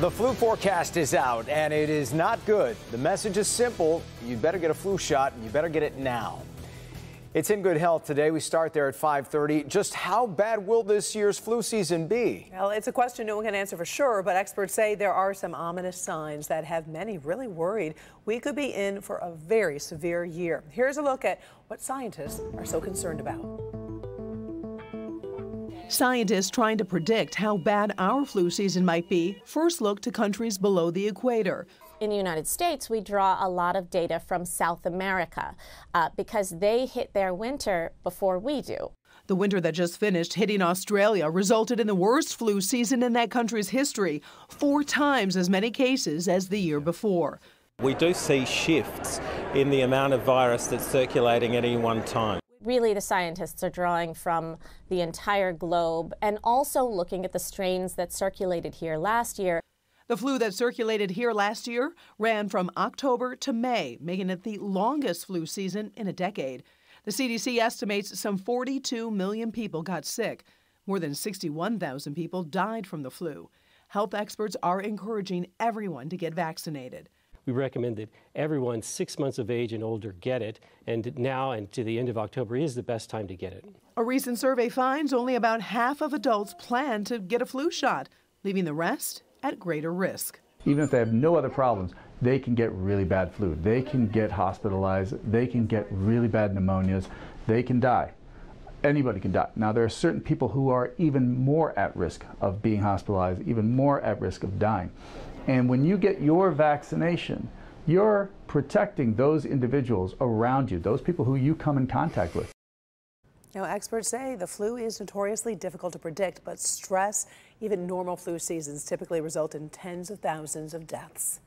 The flu forecast is out, and it is not good. The message is simple you better get a flu shot, and you better get it now. It's in good health today. We start there at 5:30. Just how bad will this year's flu season be? Well, it's a question no one can answer for sure, but experts say there are some ominous signs that have many really worried we could be in for a very severe year. Here's a look at what scientists are so concerned about. Scientists trying to predict how bad our flu season might be first look to countries below the equator. In the United States, we draw a lot of data from South America uh, because they hit their winter before we do. The winter that just finished hitting Australia resulted in the worst flu season in that country's history, four times as many cases as the year before. We do see shifts in the amount of virus that's circulating at any one time really the scientists are drawing from the entire globe and also looking at the strains that circulated here last year. The flu that circulated here last year ran from October to May, making it the longest flu season in a decade. The CDC estimates some 42 million people got sick. More than 61,000 people died from the flu. Health experts are encouraging everyone to get vaccinated we recommend that everyone six months of age and older get it, and now and to the end of October is the best time to get it. A recent survey finds only about half of adults plan to get a flu shot, leaving the rest at greater risk. Even if they have no other problems, they can get really bad flu. They can get hospitalized. They can get really bad pneumonias. They can die. Anybody can die. Now, there are certain people who are even more at risk of being hospitalized, even more at risk of dying. And when you get your vaccination, you're protecting those individuals around you, those people who you come in contact with. Now, experts say the flu is notoriously difficult to predict, but stress, even normal flu seasons, typically result in tens of thousands of deaths.